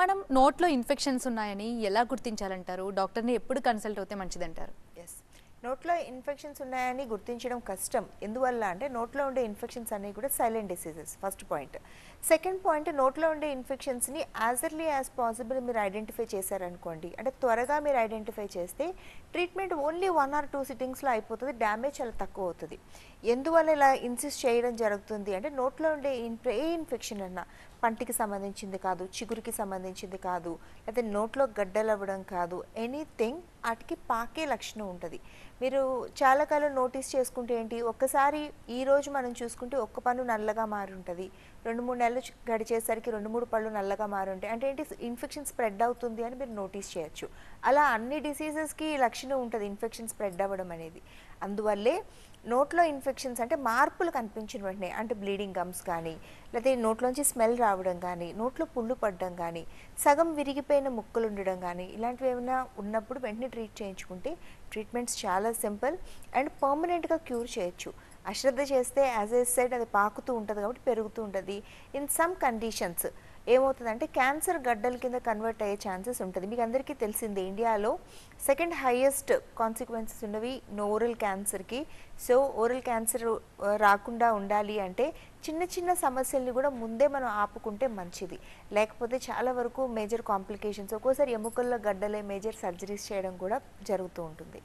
మనం నోట్లో ఇన్ఫెక్షన్స్ ఉన్నాయని ఎలా గుర్తించాలంటారు? డాక్టర్ని ఎప్పుడు కన్సల్ట్ అవుతే మంచిదంటారు? ఎస్ నోట్లో ఇన్ఫెక్షన్స్ ఉన్నాయని గుర్తించడం కష్టం. ఎందువల్ల అంటే నోట్లో ఉండే ఇన్ఫెక్షన్స్ అనేవి కూడా silent diseases first point second point నోట్లో ఉండే ఇన్ఫెక్షన్స్ని యాజ్ ఎర్లీ యాజ్ పాసిబుల్ మీరు ఐడెంటిఫై చేశారనుకోండి. అంటే త్వరగా మీరు ఐడెంటిఫై చేస్తే treatment only one or two సిట్టింగ్స్లో అయిపోతుంది డ్యామేజ్ చాలా తక్కువ అవుతుంది. ఎందువల్ల ఇలా ఇన్సిస్ట్ చేయడం జరుగుతుంది అంటే నోట్లో ఉండే ఇన్ ఏ ఇన్ఫెక్షన్ అన్నా పంటికి సంబంధించింది కాదు చిగురికి సంబంధించింది కాదు లేకపోతే నోట్లో గడ్డలు అవ్వడం కాదు ఎనీథింగ్ వాటికి పాకే లక్షణం ఉంటుంది. మీరు చాలా కాలం నోటీస్ చేసుకుంటే ఏంటి ఒక్కసారి ఈ రోజు మనం చూసుకుంటే ఒక్క పన్ను నల్లగా మారుంటుంది. రెండు మూడు నెలలు గడిచేసరికి రెండు మూడు పళ్ళు నల్లగా మారుంటాయి. అంటే ఏంటి ఇన్ఫెక్షన్ స్ప్రెడ్ అవుతుంది అని మీరు నోటీస్ చేయొచ్చు. అలా అన్ని డిసీజెస్కి లక్షణం ఉంటుంది ఇన్ఫెక్షన్ స్ప్రెడ్ అవ్వడం అనేది. అందువల్లే నోట్లో ఇన్ఫెక్షన్స్ అంటే మార్పులు కనిపించిన వెంటనే అంటే బ్లీడింగ్ గమ్స్ కానీ లేకపోతే నోట్లోంచి స్మెల్ రావడం కానీ నోట్లో పుళ్ళు పడడం కానీ సగం విరిగిపోయిన ముక్కలు ఉండడం కానీ ఇలాంటివి ఏమైనా ఉన్నప్పుడు వెంటనే ట్రీట్ చేయించుకుంటే ట్రీట్మెంట్స్ చాలా సింపుల్ అండ్ పర్మనెంట్గా క్యూర్ చేయొచ్చు. అశ్రద్ధ చేస్తే యాజ్ ఏ సెడ్ అది పాకుతూ ఉంటుంది కాబట్టి పెరుగుతూ ఉంటుంది. ఇన్ సమ్ కండిషన్స్ ఏమవుతుందంటే క్యాన్సర్ గడ్డల కింద కన్వర్ట్ అయ్యే ఛాన్సెస్ ఉంటుంది. మీకు అందరికీ తెలిసిందే ఇండియాలో సెకండ్ హైయెస్ట్ కాన్సిక్వెన్సెస్ ఉన్నవి ఓరల్ క్యాన్సర్కి సో ఓరల్ క్యాన్సర్ రాకుండా ఉండాలి అంటే చిన్న చిన్న సమస్యల్ని కూడా ముందే మనం ఆపుకుంటే మంచిది. లేకపోతే చాలా వరకు మేజర్ కాంప్లికేషన్స్ ఒక్కోసారి ఎముకల్లో గడ్డలే మేజర్ సర్జరీస్ చేయడం కూడా జరుగుతూ ఉంటుంది.